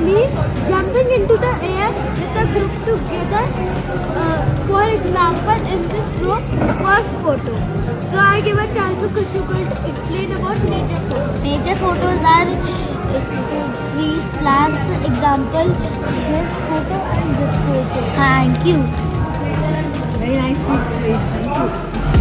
me jumping into the air with a group together. Uh, for example, in this row, first photo. So I give a chance to Krishu to explain about nature photos. Nature photos are trees, plants, example, this photo and this photo. Thank you. Very nice explanation.